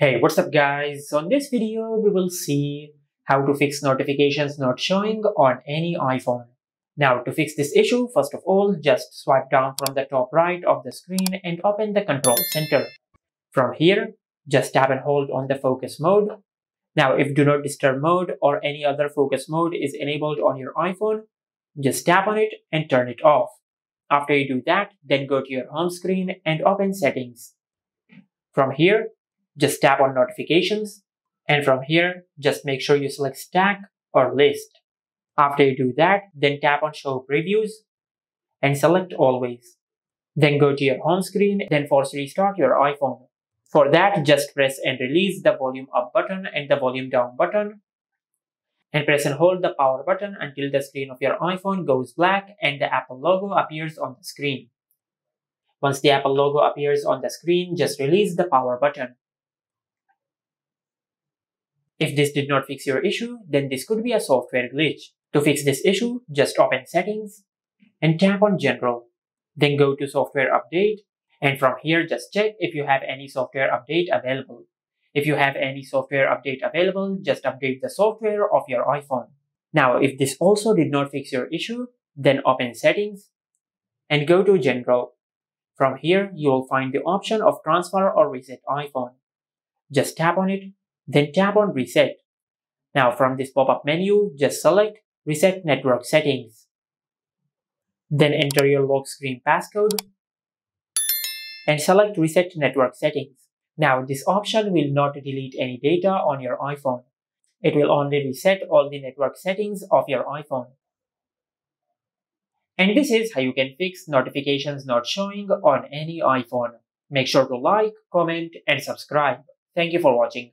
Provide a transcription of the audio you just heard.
Hey, what's up guys? On this video, we will see how to fix notifications not showing on any iPhone. Now to fix this issue, first of all, just swipe down from the top right of the screen and open the control center. From here, just tap and hold on the focus mode. Now if do not disturb mode or any other focus mode is enabled on your iPhone, just tap on it and turn it off. After you do that, then go to your home screen and open settings. From here, just tap on notifications. And from here, just make sure you select stack or list. After you do that, then tap on show previews and select always. Then go to your home screen, then force restart your iPhone. For that, just press and release the volume up button and the volume down button and press and hold the power button until the screen of your iPhone goes black and the Apple logo appears on the screen. Once the Apple logo appears on the screen, just release the power button. If this did not fix your issue, then this could be a software glitch. To fix this issue, just open settings and tap on general. Then go to software update and from here just check if you have any software update available. If you have any software update available, just update the software of your iPhone. Now, if this also did not fix your issue, then open settings and go to general. From here, you will find the option of transfer or reset iPhone. Just tap on it, then tap on reset. Now from this pop-up menu, just select reset network settings. Then enter your lock screen passcode and select reset network settings. Now this option will not delete any data on your iPhone. It will only reset all the network settings of your iPhone. And this is how you can fix notifications not showing on any iPhone. Make sure to like, comment, and subscribe. Thank you for watching.